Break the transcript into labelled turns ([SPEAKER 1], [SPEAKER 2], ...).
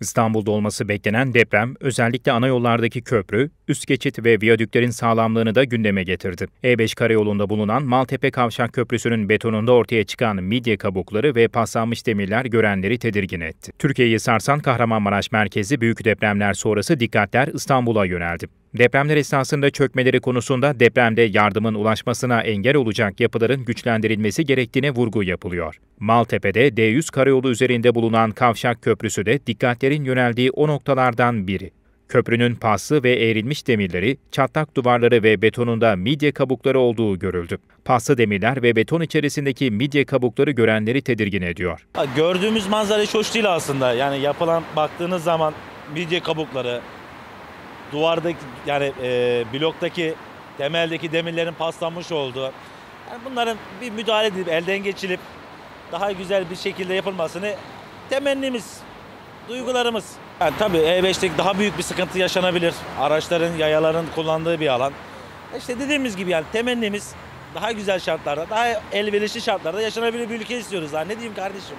[SPEAKER 1] İstanbul'da olması beklenen deprem özellikle ana yollardaki köprü, üst geçit ve viyadüklerin sağlamlığını da gündeme getirdi. E5 karayolunda bulunan Maltepe Kavşak Köprüsü'nün betonunda ortaya çıkan midye kabukları ve paslanmış demirler görenleri tedirgin etti. Türkiye'yi sarsan Kahramanmaraş merkezi büyük depremler sonrası dikkatler İstanbul'a yöneldi. Depremler esnasında çökmeleri konusunda depremde yardımın ulaşmasına engel olacak yapıların güçlendirilmesi gerektiğine vurgu yapılıyor. Maltepe'de D100 karayolu üzerinde bulunan Kavşak Köprüsü de dikkatlerin yöneldiği o noktalardan biri. Köprünün paslı ve eğrilmiş demirleri, çatlak duvarları ve betonunda midye kabukları olduğu görüldü. Paslı demirler ve beton içerisindeki midye kabukları görenleri tedirgin ediyor.
[SPEAKER 2] Gördüğümüz manzara hiç hoş değil aslında. Yani yapılan baktığınız zaman midye kabukları, duvardaki yani e, bloktaki temeldeki demirlerin paslanmış olduğu. Yani bunların bir müdahale edilip elden geçilip daha güzel bir şekilde yapılmasını temennimiz, Duygularımız. Yani tabii E5'teki daha büyük bir sıkıntı yaşanabilir. Araçların, yayaların kullandığı bir alan. İşte dediğimiz gibi yani temennimiz daha güzel şartlarda, daha elverişli şartlarda yaşanabilir bir ülke istiyoruz. Ha. Ne diyeyim kardeşim?